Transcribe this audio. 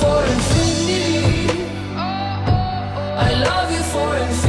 for infinity. I love you for infinity.